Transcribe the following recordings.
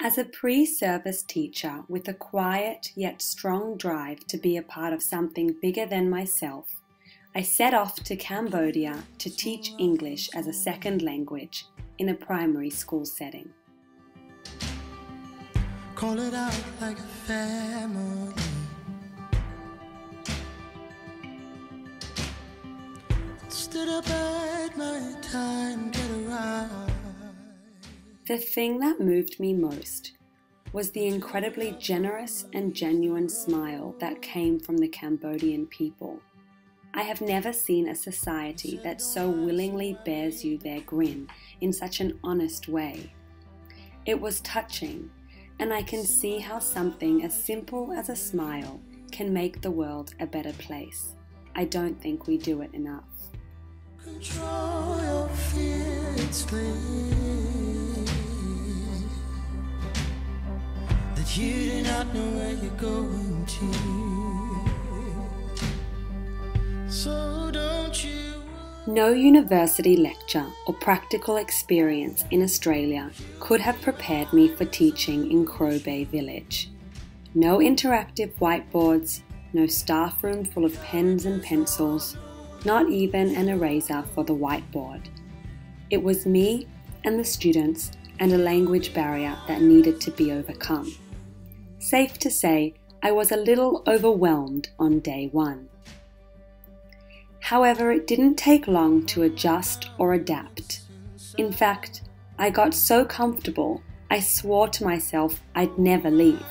As a pre service teacher with a quiet yet strong drive to be a part of something bigger than myself, I set off to Cambodia to teach English as a second language in a primary school setting. Call it out like a family. Stood up at my time, get around. The thing that moved me most was the incredibly generous and genuine smile that came from the Cambodian people. I have never seen a society that so willingly bears you their grin in such an honest way. It was touching, and I can see how something as simple as a smile can make the world a better place. I don't think we do it enough. You do not know where you're going to. So don't you. No university lecture or practical experience in Australia could have prepared me for teaching in Crow Bay Village. No interactive whiteboards, no staff room full of pens and pencils, not even an eraser for the whiteboard. It was me and the students and a language barrier that needed to be overcome. Safe to say, I was a little overwhelmed on day one. However, it didn't take long to adjust or adapt. In fact, I got so comfortable, I swore to myself I'd never leave.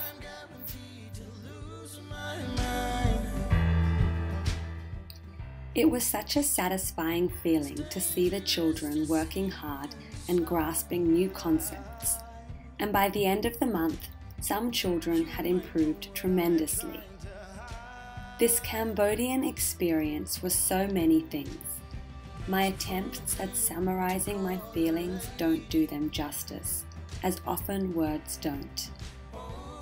It was such a satisfying feeling to see the children working hard and grasping new concepts. And by the end of the month, some children had improved tremendously. This Cambodian experience was so many things. My attempts at summarizing my feelings don't do them justice, as often words don't.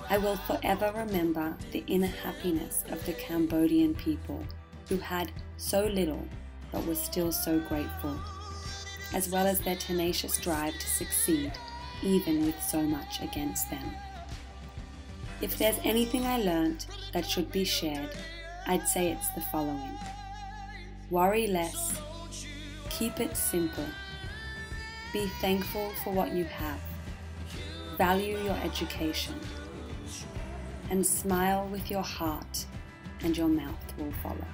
I will forever remember the inner happiness of the Cambodian people who had so little but were still so grateful, as well as their tenacious drive to succeed even with so much against them. If there's anything I learned that should be shared, I'd say it's the following. Worry less, keep it simple, be thankful for what you have, value your education, and smile with your heart, and your mouth will follow.